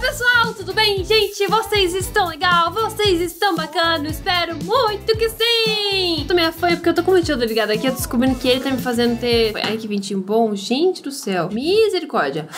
Pessoal, tudo bem? Gente, vocês estão legal? Vocês estão bacana? Espero muito que sim! Tô meio fã porque eu tô com o ventilador ligado aqui, eu descobrindo que ele tá me fazendo ter... Ai, que ventinho bom, gente do céu. Misericórdia.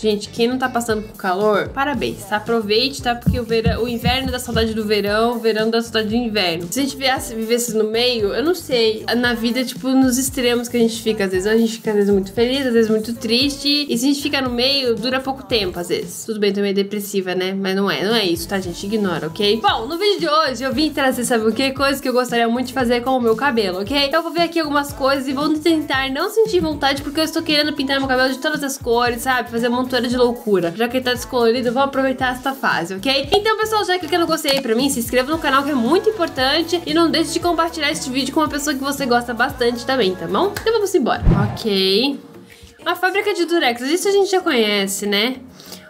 Gente, quem não tá passando com calor, parabéns, tá? Aproveite, tá? Porque o, verão, o inverno dá saudade do verão, o verão dá saudade do inverno. Se a gente viesse, vivesse no meio, eu não sei. Na vida, tipo, nos extremos que a gente fica, às vezes. A gente fica, às vezes, muito feliz, às vezes, muito triste. E se a gente fica no meio, dura pouco tempo, às vezes. Tudo bem, também é depressiva, né? Mas não é, não é isso, tá, gente? Ignora, ok? Bom, no vídeo de hoje, eu vim trazer, sabe o que? Coisas que eu gostaria muito de fazer com o meu cabelo, ok? Então, eu vou ver aqui algumas coisas e vou tentar não sentir vontade, porque eu estou querendo pintar meu cabelo de todas as cores, sabe? Fazer um montoeira de loucura. Já que ele tá descolorido, vou aproveitar esta fase, ok? Então, pessoal, já clica no gostei aí pra mim, se inscreva no canal que é muito importante e não deixe de compartilhar este vídeo com uma pessoa que você gosta bastante também, tá bom? Então vamos embora. Ok. A fábrica de durex, isso a gente já conhece, né?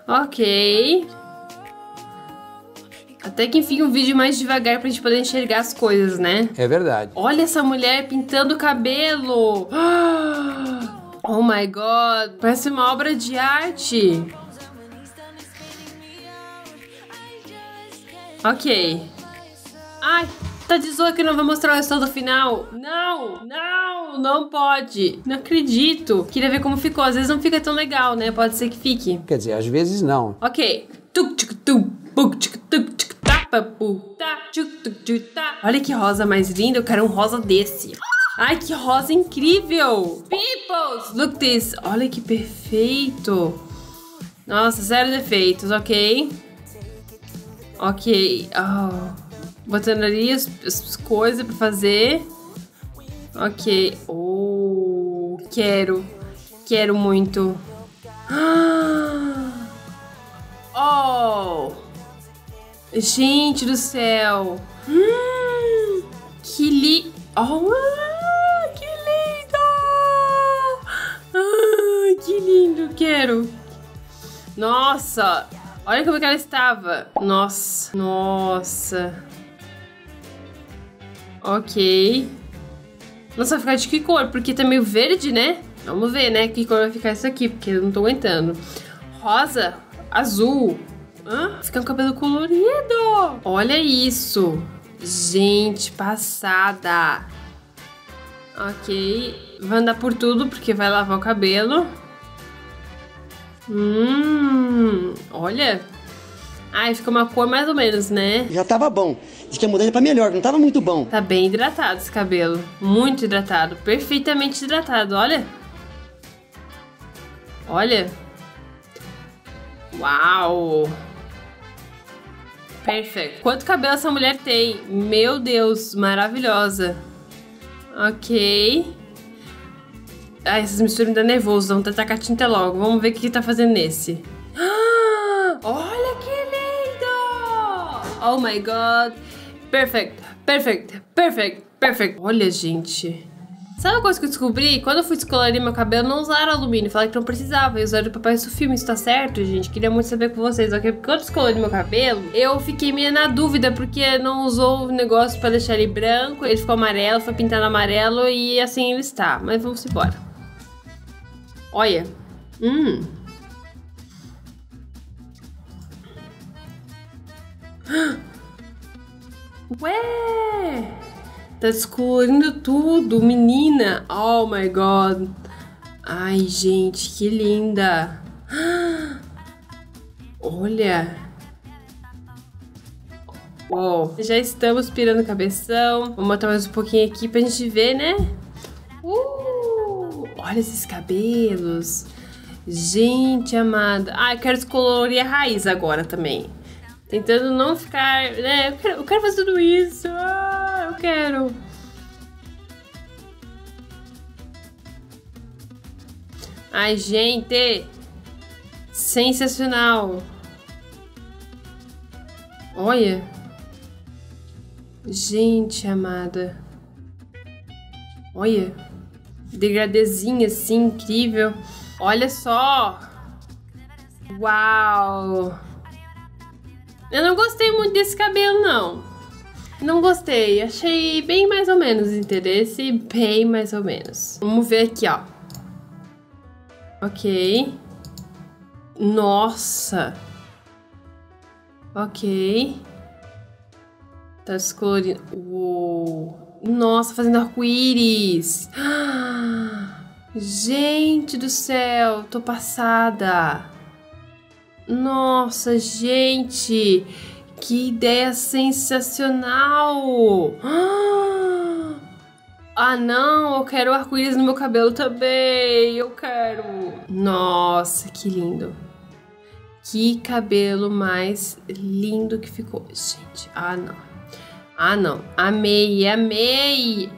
Ok. Até que enfim um vídeo mais devagar pra gente poder enxergar as coisas, né? É verdade. Olha essa mulher pintando o cabelo! Oh my god! Parece uma obra de arte! Ok. Ai, tá de zoa que não vai mostrar o resultado final. Não, não, não pode. Não acredito. Queria ver como ficou. Às vezes não fica tão legal, né? Pode ser que fique. Quer dizer, às vezes não. Ok. Tuk, tuk, tuk, tuk, tuk, pu, tuk, tuk, tuk, tá. Olha que rosa mais linda. Eu quero um rosa desse. Ai, que rosa incrível! Peoples, look this. Olha que perfeito. Nossa, zero defeitos, ok. Ok. Oh. Botando ali as, as coisas pra fazer. Ok. Oh, quero. Quero muito. Oh! Gente do céu! Hum, que li... Oh, lindo, quero! Nossa! Olha como que ela estava. Nossa, nossa. Ok. Nossa, vai ficar de que cor? Porque tá meio verde, né? Vamos ver, né? Que cor vai ficar isso aqui, porque eu não tô aguentando. Rosa, azul. Hã? Fica um cabelo colorido. Olha isso. Gente, passada. Ok. Vai andar por tudo, porque vai lavar o cabelo. Hum, olha. Ai, fica uma cor mais ou menos, né? Já tava bom. Diz que a mudança pra melhor, não tava muito bom. Tá bem hidratado esse cabelo. Muito hidratado. Perfeitamente hidratado, olha. Olha. Uau. Perfeito. Quanto cabelo essa mulher tem? Meu Deus, maravilhosa. Ok. Ai, essas misturas me dão nervoso. Tentar com a tinta logo. Vamos ver o que, que tá fazendo nesse. Ah, olha que lindo! Oh my god. Perfect, perfect, perfect, perfect. Olha, gente. Sabe uma coisa que eu descobri? Quando eu fui descolorir meu cabelo, não usaram alumínio. Falaram que não precisava. Eu usaram o papel filme. Isso tá certo, gente? Queria muito saber com vocês, ok? Porque quando eu descolori meu cabelo, eu fiquei meio na dúvida, porque não usou o negócio pra deixar ele branco. Ele ficou amarelo, foi pintado amarelo e assim ele está. Mas vamos embora. Olha. Hum. Ué! Tá descolorindo tudo, menina. Oh my god. Ai, gente, que linda. Olha. Uou. Já estamos pirando cabeção. Vou botar mais um pouquinho aqui pra gente ver, né? Uh, olha esses cabelos. Gente amada. Ah, eu quero descolorir a raiz agora também. Tentando não ficar, né? Eu quero, eu quero fazer tudo isso. Ah, eu quero. Ai, gente. Sensacional. Olha. Gente amada. Olha. Degradezinho assim, incrível. Olha só. Uau. Eu não gostei muito desse cabelo, não. Não gostei. Achei bem mais ou menos interesse. Bem mais ou menos. Vamos ver aqui, ó. Ok. Nossa. Ok. Tá descolorindo. Uou. Nossa, fazendo arco-íris. Gente do céu, tô passada. Nossa, gente. Que ideia sensacional. Ah, não, eu quero arco-íris no meu cabelo também. Eu quero. Nossa, que lindo. Que cabelo mais lindo que ficou. Gente, ah, não. Ah, não. Amei, amei.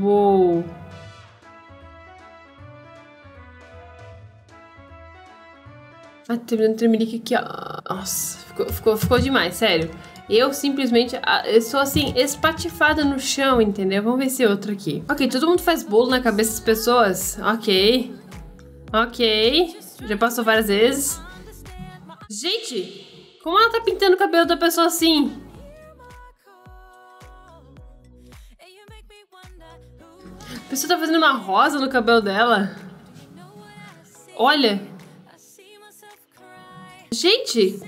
Uou. Ah, terminando tremelique aqui, ó. Nossa, ficou, ficou, ficou demais, sério. Eu simplesmente ah, eu sou assim, espatifada no chão, entendeu? Vamos ver esse outro aqui. Ok, todo mundo faz bolo na cabeça das pessoas? Ok. Ok. Já passou várias vezes. Gente, como ela tá pintando o cabelo da pessoa assim? A pessoa tá fazendo uma rosa no cabelo dela. Olha. Gente,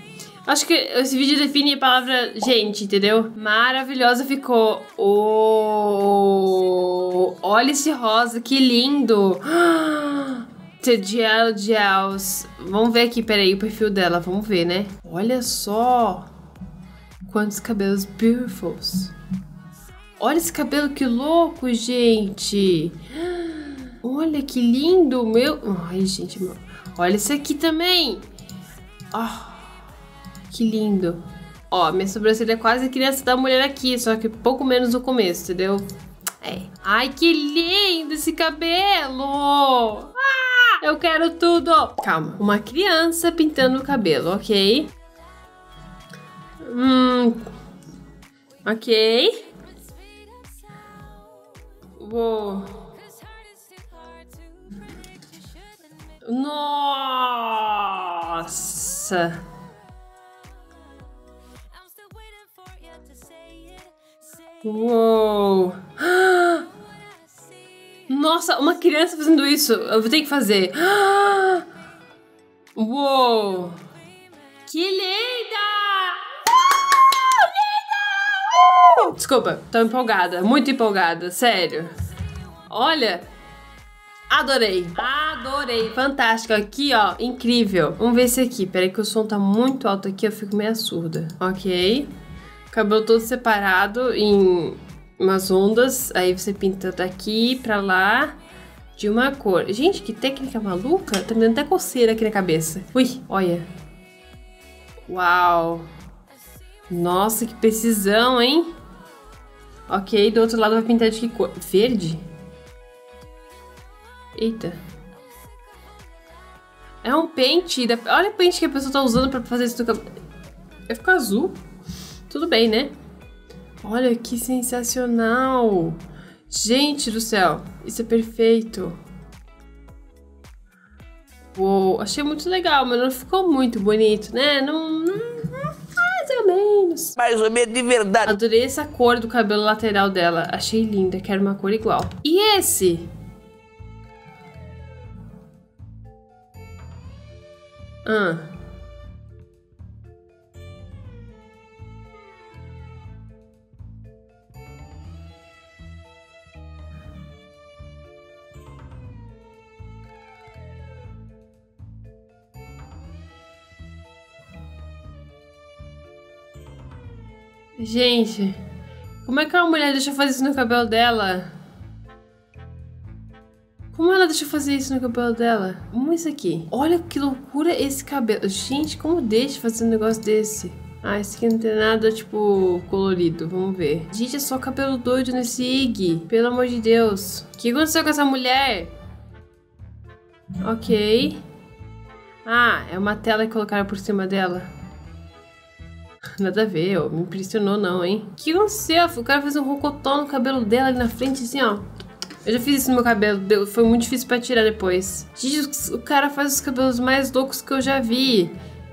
acho que esse vídeo define a palavra gente, entendeu? Maravilhosa ficou. Oh, olha esse rosa, que lindo. Gel Gels. Vamos ver aqui, peraí, o perfil dela. Vamos ver, né? Olha só. Quantos cabelos beautifuls. Olha esse cabelo, que louco, gente. Olha que lindo, meu. Ai, gente. Olha esse aqui também. Oh, que lindo. Ó, minha sobrancelha é quase a criança da mulher aqui, só que pouco menos no começo, entendeu? É. Ai, que lindo esse cabelo! Ah, eu quero tudo! Calma, uma criança pintando o cabelo, ok? Hum. Ok. Vou. Nossa! Uou! Nossa, uma criança fazendo isso. Eu vou ter que fazer. Uou! Que linda! Desculpa, tô empolgada. Muito empolgada, sério. Olha, Adorei. Adorei. Fantástico. Aqui, ó. Incrível. Vamos ver esse aqui. Peraí que o som tá muito alto aqui. Eu fico meio surda. Ok. Cabelo todo separado em umas ondas. Aí você pinta daqui pra lá de uma cor. Gente, que técnica maluca. Tá me dando até coceira aqui na cabeça. Ui, olha. Uau. Nossa, que precisão, hein? Ok, do outro lado vai pintar de que cor? Verde? Eita. É um pente. Da... Olha o pente que a pessoa tá usando pra fazer isso no cabelo. Vai ficar azul. Tudo bem, né? Olha que sensacional. Gente do céu. Isso é perfeito. Uou, achei muito legal, mas não ficou muito bonito, né? Não, não, Mais ou menos de verdade. Adorei essa cor do cabelo lateral dela. Achei linda, quero uma cor igual. E esse? Ah. Gente, como é que uma mulher deixa fazer isso no cabelo dela? Como ela deixa fazer isso no cabelo dela? Vamos isso aqui. Olha que loucura esse cabelo. Gente, como deixa fazer um negócio desse? Ah, esse aqui não tem nada, tipo, colorido. Vamos ver. Gente, é só cabelo doido nesse IG. Pelo amor de Deus. O que aconteceu com essa mulher? Ok. Ah, é uma tela que colocaram por cima dela. Nada a ver, ó. Me impressionou não, hein? O que aconteceu? O cara fez um rocotó no cabelo dela ali na frente, assim, ó. Eu já fiz isso no meu cabelo, deu, foi muito difícil pra tirar depois. Gente, o cara faz os cabelos mais loucos que eu já vi.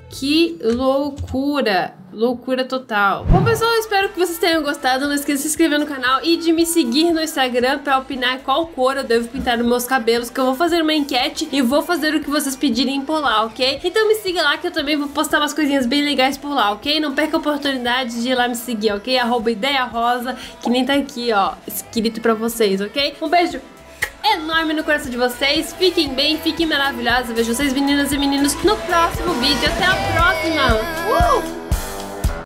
Que loucura! Loucura total. Bom, pessoal, espero que vocês tenham gostado. Não esqueça de se inscrever no canal e de me seguir no Instagram pra opinar qual cor eu devo pintar nos meus cabelos, que eu vou fazer uma enquete e vou fazer o que vocês pedirem por lá, ok? Então me siga lá que eu também vou postar umas coisinhas bem legais por lá, ok? Não perca a oportunidade de ir lá me seguir, ok? Arroba Ideia Rosa, que nem tá aqui, ó, escrito pra vocês, ok? Um beijo enorme no coração de vocês. Fiquem bem, fiquem maravilhosos. Eu vejo vocês, meninas e meninos, no próximo vídeo. Até a próxima! Uh!